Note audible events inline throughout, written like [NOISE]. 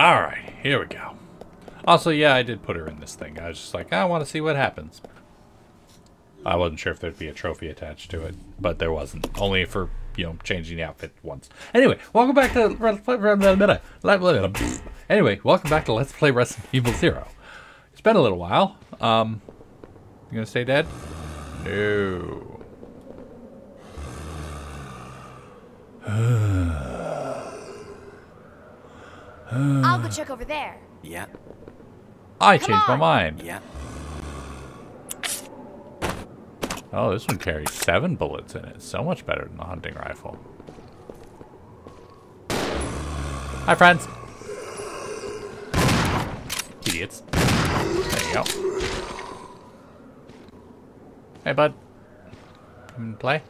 Alright, here we go. Also, yeah, I did put her in this thing. I was just like, I want to see what happens. I wasn't sure if there'd be a trophy attached to it, but there wasn't. Only for, you know, changing the outfit once. Anyway, welcome back to... Anyway, welcome back to Let's Play Resident Evil Zero. It's been a little while. Um, you gonna stay dead? No. [SIGHS] [SIGHS] I'll go [SIGHS] check over there. Yeah, I Come changed my mind. yeah. Oh, this one carries seven bullets in it. So much better than the hunting rifle. Hi, friends. Idiots. There you go. Hey, bud. Come and play.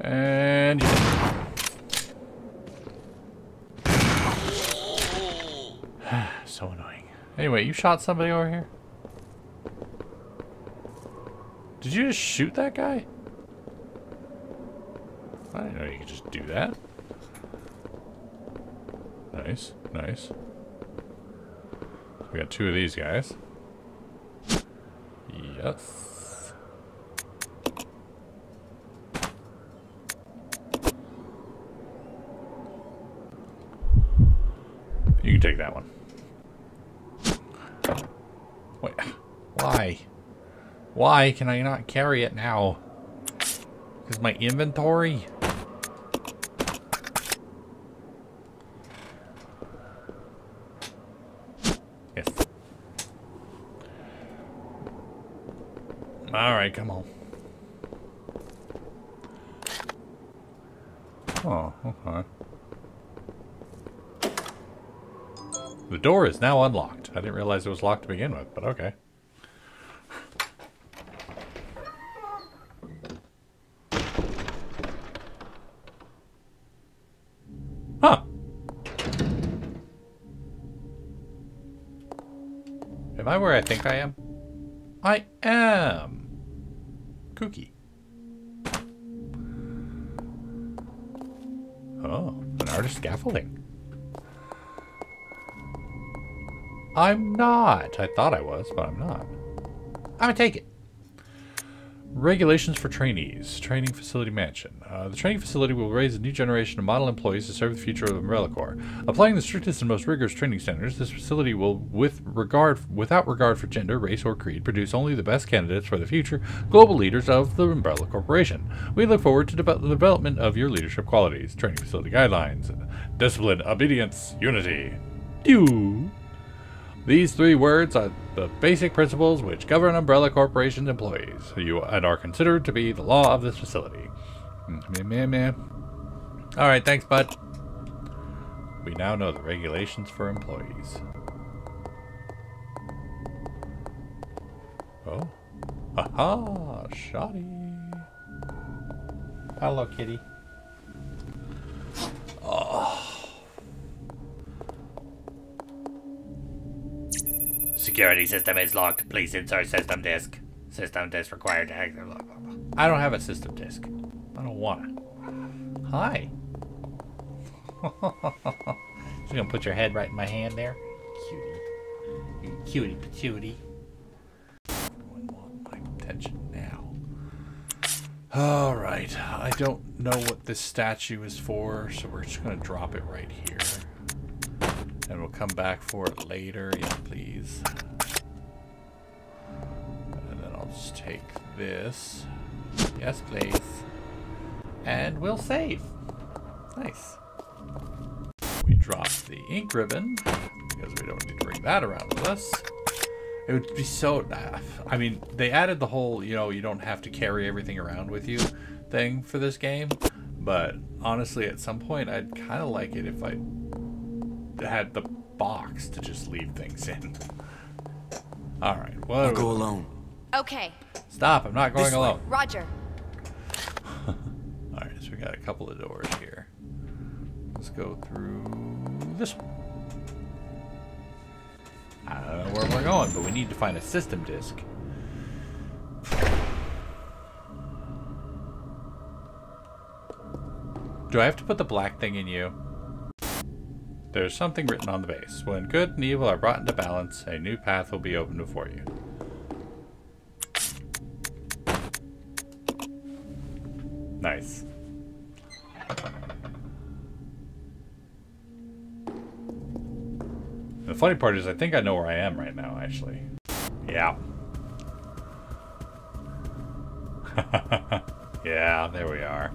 And you so annoying. Anyway, you shot somebody over here? Did you just shoot that guy? I didn't know you could just do that. Nice, nice. We got two of these guys. Yes. You can take that one. Wait, why? Why can I not carry it now? Because my inventory? Yes. Alright, come on. Oh, okay. The door is now unlocked. I didn't realize it was locked to begin with, but okay. Think I am? I am. Kooky. Oh, an artist scaffolding. I'm not. I thought I was, but I'm not. I'm gonna take it. Regulations for trainees. Training facility mansion. Uh, the training facility will raise a new generation of model employees to serve the future of Umbrella Corps. Applying the strictest and most rigorous training standards, this facility will, with regard, without regard for gender, race, or creed, produce only the best candidates for the future global leaders of the Umbrella Corporation. We look forward to deve- the development of your leadership qualities, training facility guidelines, discipline, obedience, unity. Do. These three words are the basic principles which govern Umbrella Corporation's employees, you and are considered to be the law of this facility. Mm, meh, meh, meh. All right, thanks, bud. We now know the regulations for employees. Oh. Aha! Shoddy. Hello, kitty. Security system is locked. Please insert system disk. System disk required to blah. I don't have a system disk. I don't want it. Hi. [LAUGHS] you gonna put your head right in my hand there? Cutie. You cutie patootie. Everyone want my attention now. Alright. I don't know what this statue is for, so we're just gonna drop it right here. And we'll come back for it later. Yeah, please. And then I'll just take this. Yes, please. And we'll save. Nice. We drop the ink ribbon because we don't need to bring that around with us. It would be so. I mean, they added the whole, you know, you don't have to carry everything around with you thing for this game. But honestly, at some point, I'd kind of like it if I had the box to just leave things in. All right. Well, I'll go alone. Okay, stop. I'm not going This way. alone. Roger. [LAUGHS] All right, so we got a couple of doors here. Let's go through this one. I don't know where we're going, but we need to find a system disk. Do I have to put the black thing in you? There's something written on the base. When good and evil are brought into balance, a new path will be opened before you. Nice. The funny part is I think I know where I am right now, actually. Yeah. [LAUGHS] yeah, there we are.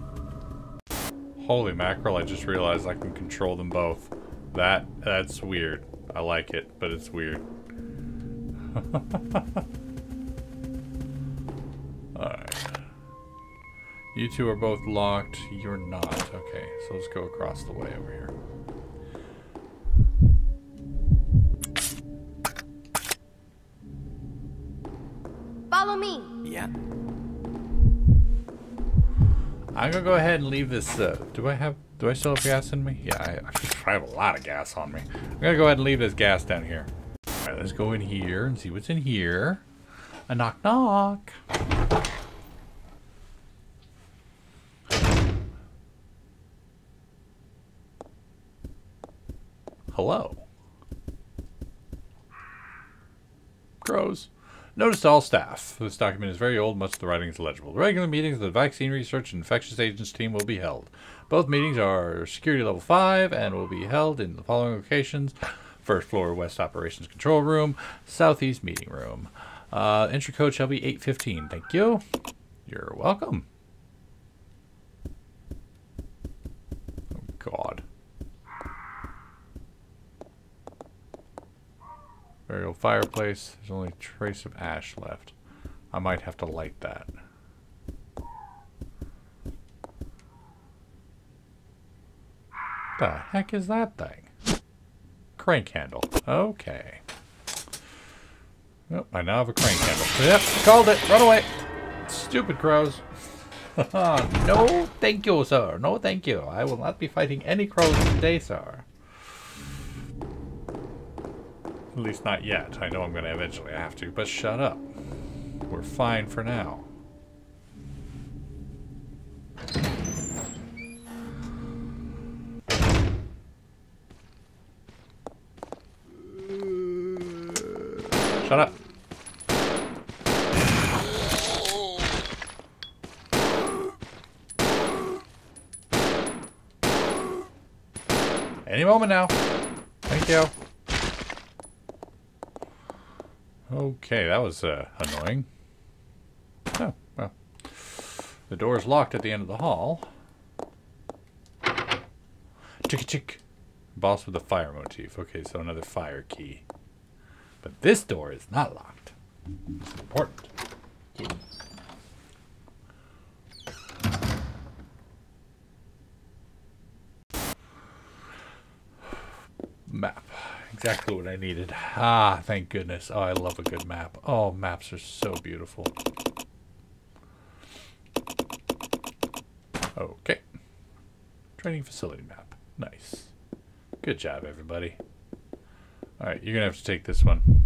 Holy mackerel, I just realized I can control them both. That, that's weird. I like it, but it's weird. [LAUGHS] Alright. You two are both locked. You're not. Okay, so let's go across the way over here. I'm gonna go ahead and leave this. Uh, do I have? Do I still have gas in me? Yeah, I, I have a lot of gas on me. I'm gonna go ahead and leave this gas down here. All right, let's go in here and see what's in here. A knock knock. Hello. Crows. Notice to all staff. This document is very old, much of the writing is illegible. The Regular meetings of the Vaccine Research and Infectious Agents team will be held. Both meetings are security level 5 and will be held in the following locations. First floor, West Operations Control Room, Southeast Meeting Room. Uh, entry code shall be 815. Thank you. You're welcome. Oh, God. Burial fireplace. There's only a trace of ash left. I might have to light that. The heck is that thing? Crank handle. Okay. Yep, I now have a crank handle. Yep, called it. Run away. Stupid crows. [LAUGHS] no, thank you, sir. No, thank you. I will not be fighting any crows today, sir. At least not yet. I know I'm going to eventually have to, but shut up. We're fine for now. Shut up. Any moment now. Thank you. Okay, that was uh, annoying. Oh, well. The door is locked at the end of the hall. Chick chick. Boss with a fire motif. Okay, so another fire key. But this door is not locked. It's important. Map. Exactly what I needed. Ah, thank goodness. Oh, I love a good map. Oh, maps are so beautiful. Okay. Training facility map. Nice. Good job, everybody. Alright, you're going to have to take this one.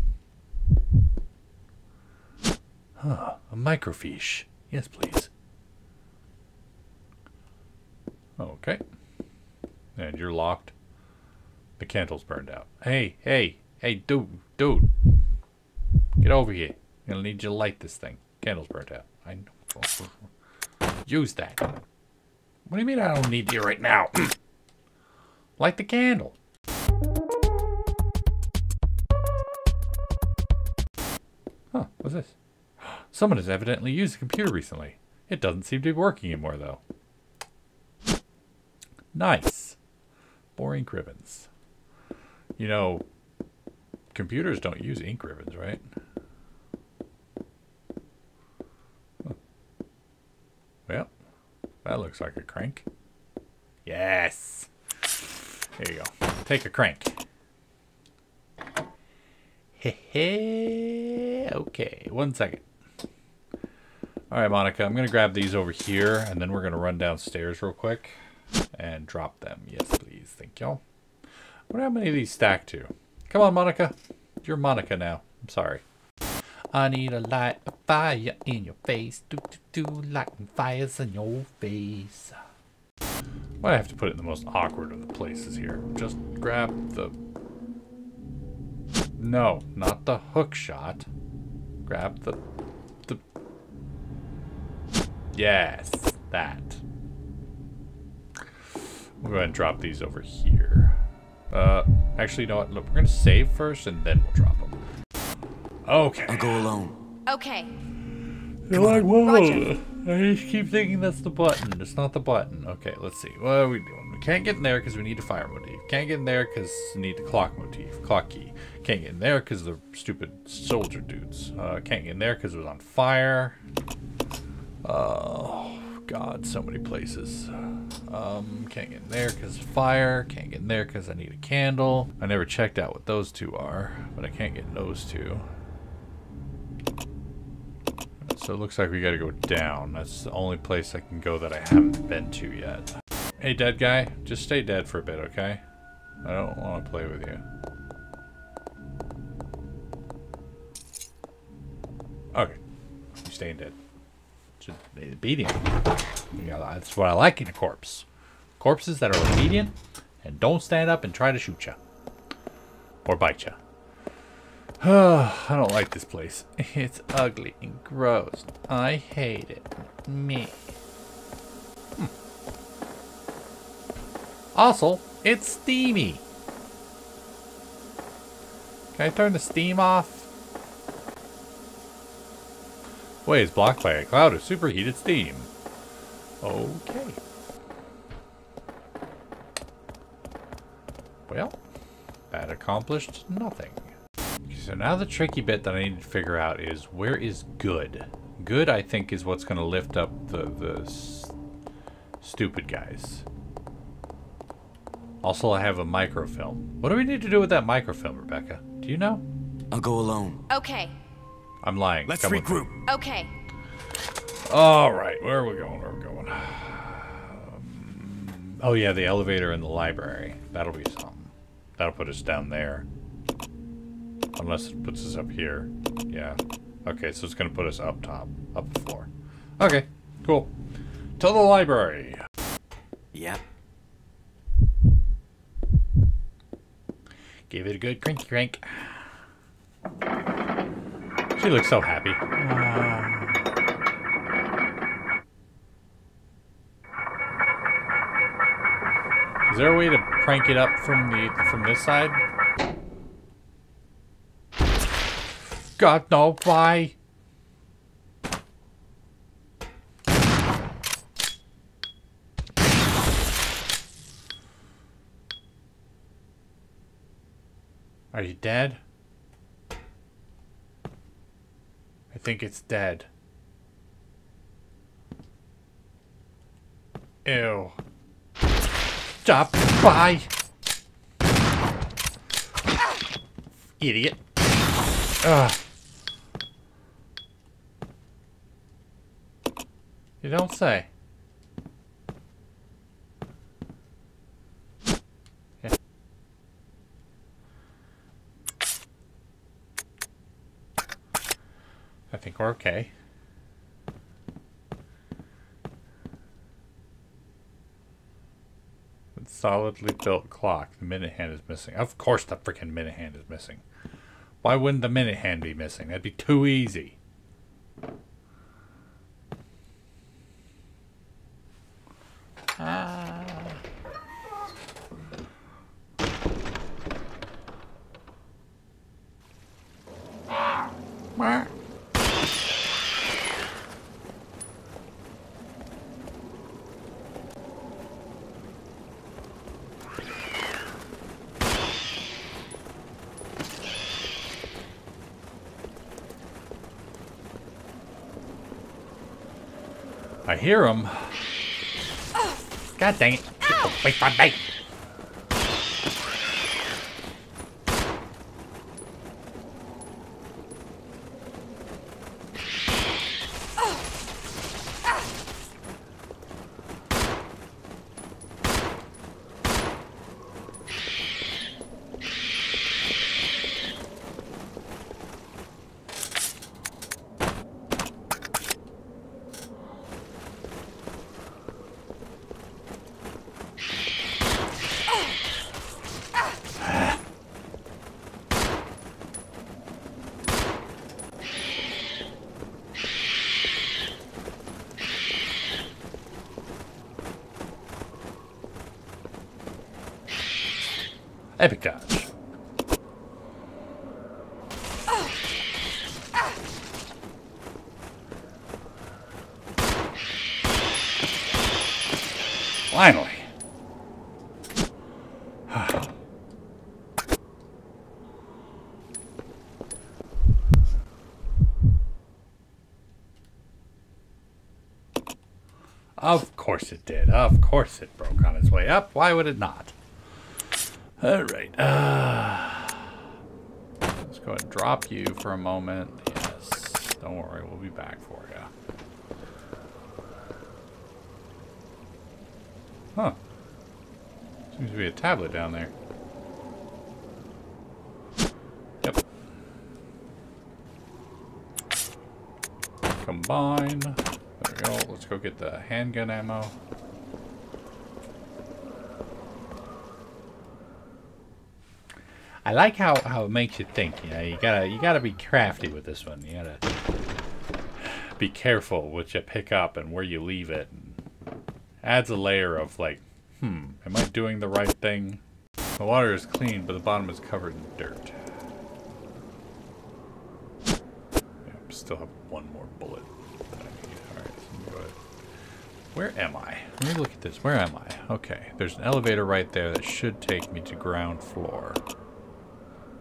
Huh, a microfiche. Yes, please. Okay. And you're locked. The candle's burned out. Hey, hey, hey, dude, dude. Get over here. I'm gonna need you to light this thing. Candle's burnt out. I know. [LAUGHS] Use that. What do you mean I don't need you right now? [CLEARS THROAT] light the candle. Huh, what's this? [GASPS] Someone has evidently used the computer recently. It doesn't seem to be working anymore, though. Nice. Boring ribbons. You know, computers don't use ink ribbons, right? Well, that looks like a crank. Yes. There you go. Take a crank. Hey. okay, one second. All right, Monica, I'm going to grab these over here, and then we're going to run downstairs real quick and drop them. Yes, please. Thank y'all. What how many of these stack to? Come on, Monica. You're Monica now. I'm sorry. I need a light a fire in your face. Do, do, do, lighting fires in your face. Why I have to put it in the most awkward of the places here? Just grab the... No, not the hook shot. Grab the... the... Yes, that. We'll go ahead and drop these over here. Uh, actually, you know what? Look, we're gonna save first, and then we'll drop them. Okay. I'll go alone. Okay. You're like, whoa. Roger. I just keep thinking that's the button. It's not the button. Okay, let's see. What are we doing? We can't get in there because we need a fire motif. Can't get in there because we need the clock motif, clock key. Can't get in there because the stupid soldier dudes. Uh, can't get in there because it was on fire. Oh, God, so many places. Um, can't get in there because fire. Can't get in there because I need a candle. I never checked out what those two are, but I can't get those two. So it looks like we gotta go down. That's the only place I can go that I haven't been to yet. Hey, dead guy. Just stay dead for a bit, okay? I don't want to play with you. Okay. You staying dead. Just obedient. Yeah, that's what I like in a corpse. Corpses that are obedient and don't stand up and try to shoot you. Or bite you. [SIGHS] I don't like this place. It's ugly and gross. I hate it. Me. Hmm. Also, it's steamy. Can I turn the steam off? Way is blocked by a cloud of superheated steam. Okay. Well, that accomplished nothing. So now the tricky bit that I need to figure out is where is good? Good, I think, is what's going to lift up the, the s- stupid guys. Also, I have a microfilm. What do we need to do with that microfilm, Rebecca? Do you know? I'll go alone. Okay. I'm lying. Let's Come regroup. Okay. All right, where are we going? Where are we going? Um, [SIGHS] oh yeah, the elevator in the library. That'll be something. That'll put us down there. Unless it puts us up here. Yeah. Okay, so it's gonna put us up top, up the floor. Okay, cool. To the library. Yep. Give it a good cranky crank. She looks so happy. Is there a way to crank it up from the from this side? God no, why? Are you dead? I think it's dead. Ew. Stop. Bye. Idiot. Ugh. You don't say. Okay. It's solidly built clock. The minute hand is missing. Of course the freaking minute hand is missing. Why wouldn't the minute hand be missing? That'd be too easy. Hear him. God dang it. Wait for me. Epic dodge. Finally. [SIGHS] Of course it did. Of course it broke on its way up. Why would it not? All right. Uh, let's go ahead and drop you for a moment. Yes. Don't worry. We'll be back for you. Huh. Seems to be a tablet down there. Yep. Combine. There we go. Let's go get the handgun ammo. I like how, how it makes you think, you know, you gotta you gotta be crafty with this one. You gotta be careful what you pick up and where you leave it. adds a layer of like, hmm, am I doing the right thing? The water is clean, but the bottom is covered in dirt. Yep, still have one more bullet. Where am I? Let me look at this. Where am I? Okay, there's an elevator right there that should take me to ground floor.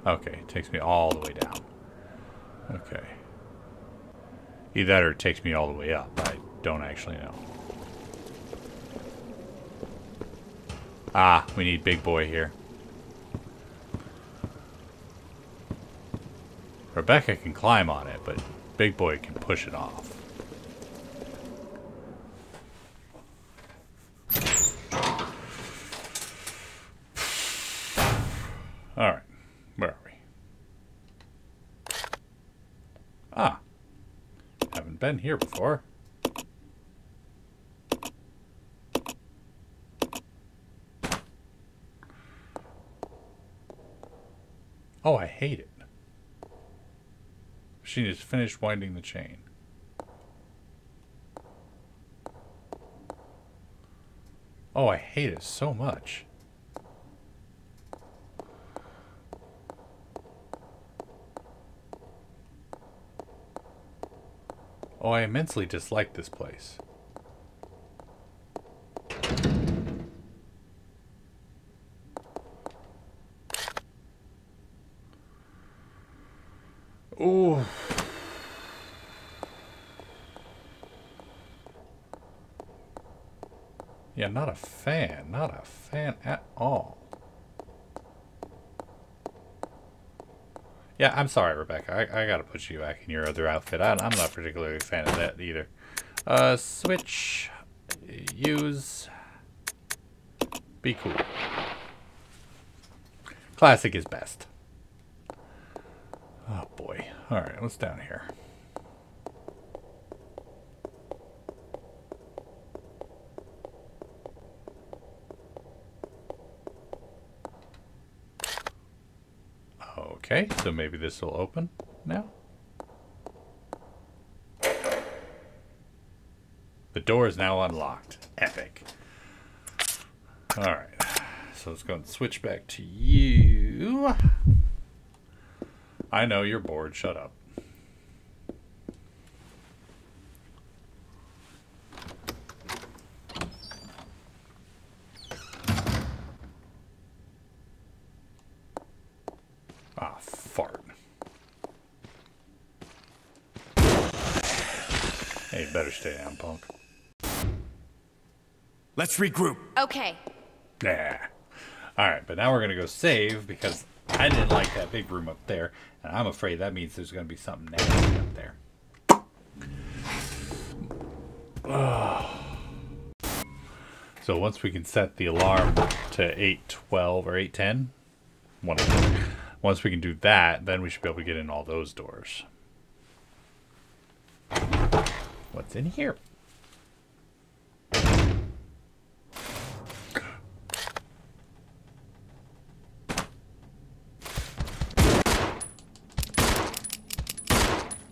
Okay, it takes me all the way down. Okay. Either that or it takes me all the way up. I don't actually know. Ah, we need big boy here. Rebecca can climb on it, but big boy can push it off. Alright, where are we? Ah, haven't been here before. Oh, I hate it. She is finished winding the chain. Oh, I hate it so much. Oh, I immensely dislike this place. Ooh. Yeah, not a fan. Not a fan at all. Yeah, I'm sorry, Rebecca. I, I gotta put you back in your other outfit. I, I'm not particularly a fan of that either. Uh, switch. Use. Be cool. Classic is best. Oh boy. Alright, what's down here? Okay, so maybe this will open now. The door is now unlocked. Epic. Alright, so let's go and switch back to you. I know you're bored. Shut up. Ah, fart. Hey, you better stay down, punk. Let's regroup. Okay. Nah. Alright, but now we're gonna go save because I didn't like that big room up there, and I'm afraid that means there's gonna be something nasty up there. [SIGHS] So once we can set the alarm to 812 or 810, one of them. Once we can do that, then we should be able to get in all those doors. What's in here?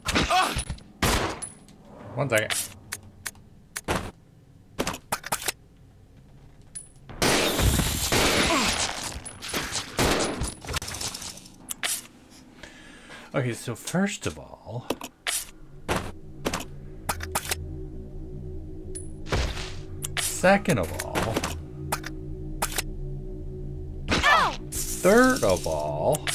Ah! One second. Okay, so first of all, second of all, third of all,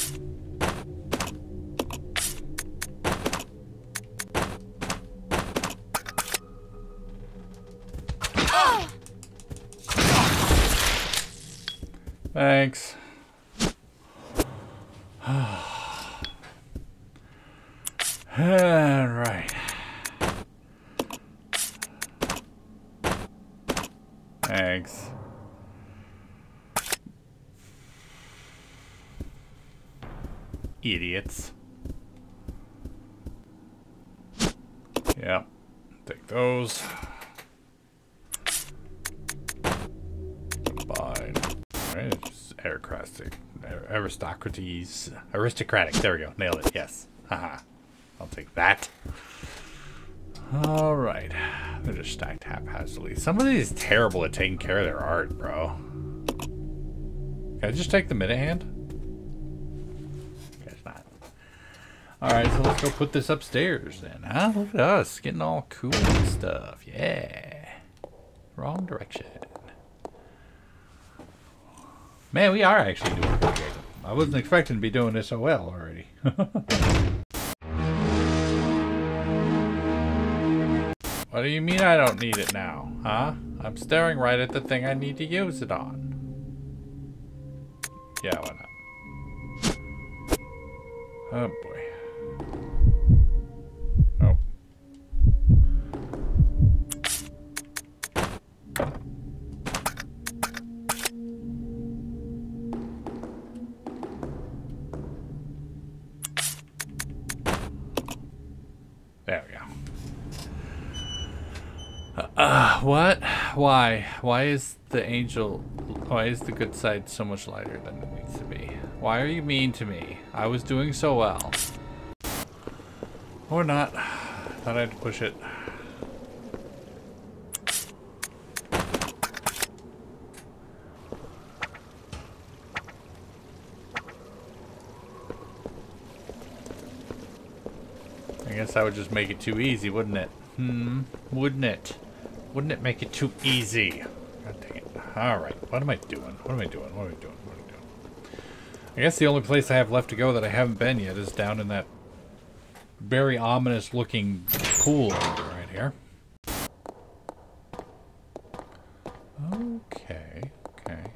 Aristocracies. Aristocratic. There we go. Nailed it. Yes. Haha. I'll take that. Alright. They're just stacked haphazardly. Somebody is terrible at taking care of their art, bro. Can I just take the minute hand? Guess not. Alright, so let's go put this upstairs then, huh? Look at us, getting all cool and stuff. Yeah. Wrong direction. Man, we are actually doing pretty good. I wasn't expecting to be doing this so well already. [LAUGHS] what do you mean I don't need it now, huh? I'm staring right at the thing I need to use it on. Yeah, why not? Oh boy. What? Why? Why is the angel... Why is the good side so much lighter than it needs to be? Why are you mean to me? I was doing so well. Or not. Thought I to push it. I guess that would just make it too easy, wouldn't it? Hmm, wouldn't it? Wouldn't it make it too easy? God dang it. Alright, what am I doing? What am I doing? What am I doing? What am I doing? I guess the only place I have left to go that I haven't been yet is down in that very ominous looking pool right here. Okay, okay.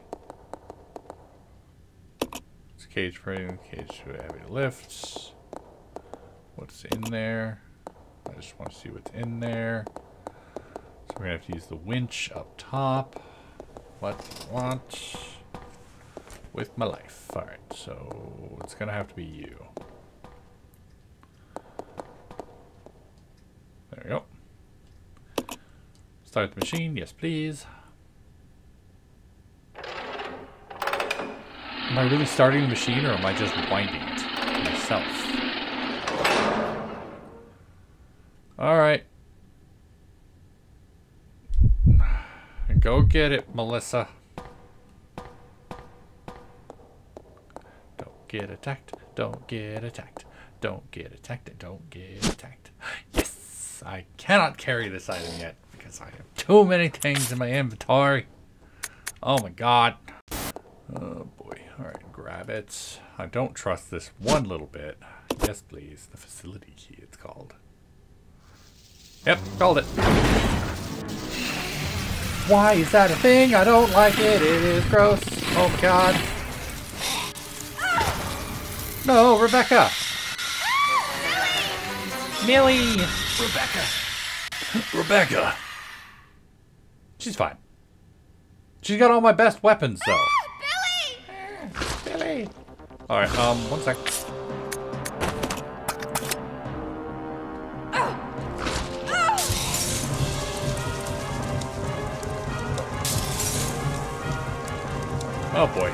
It's cage frame, cage to heavy lifts. What's in there? I just want to see what's in there. We're gonna have to use the winch up top. What want? With my life. Alright, so it's gonna have to be you. There we go. Start the machine, yes please. Am I really starting the machine or am I just winding it myself? Alright. Go get it, Melissa. Don't get attacked. Don't get attacked. Don't get attacked. Don't get attacked. Yes! I cannot carry this item yet because I have too many things in my inventory. Oh my god. Oh boy. Alright, grab it. I don't trust this one little bit. Yes, please. The facility key, it's called. Yep, called it. Why is that a thing? I don't like it. It is gross. Oh my god. No, Rebecca. Millie. Rebecca. Rebecca. She's fine. She's got all my best weapons, though. Billy! Billy. All right. Um. One sec. Oh boy.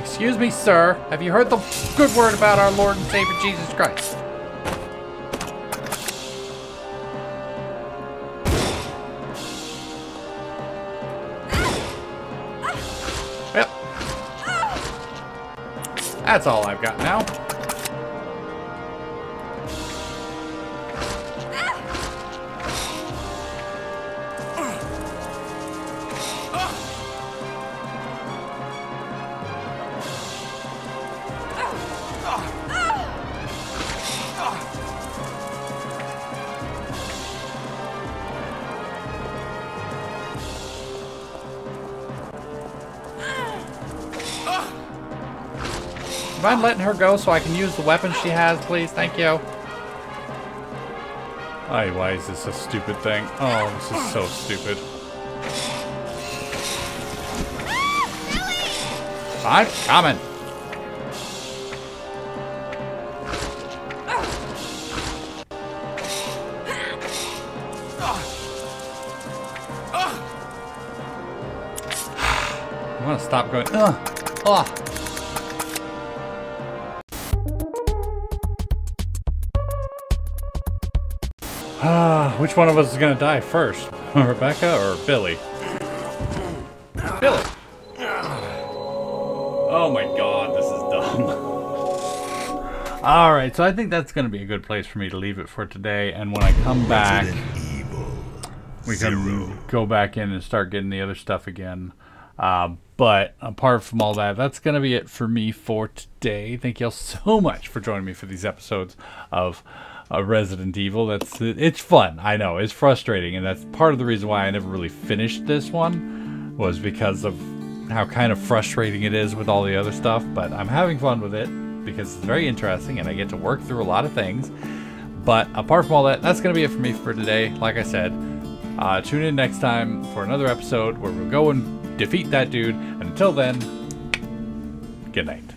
Excuse me, sir. Have you heard the good word about our Lord and Savior Jesus Christ? Yep. That's all I've got now. Mind letting her go so I can use the weapon she has, please? Thank you. Ay, why is this a stupid thing? Oh, this is so stupid. I'm coming. I'm gonna stop going. Ugh. Ugh. Which one of us is gonna die first? [LAUGHS] Rebecca or Billy? Billy. Oh my god, this is dumb. [LAUGHS] Alright, so I think that's gonna be a good place for me to leave it for today, and when I come back, we can go back in and start getting the other stuff again. Uh, but apart from all that, that's going to be it for me for today. Thank you all so [LAUGHS] much for joining me for these episodes of uh, Resident Evil. That's it's fun. I know it's frustrating, and that's part of the reason why I never really finished this one was because of how kind of frustrating it is with all the other stuff. But I'm having fun with it because it's very interesting, and I get to work through a lot of things. But apart from all that, that's going to be it for me for today. Like I said, uh, tune in next time for another episode where we'll go and defeat that dude. And until then, good night.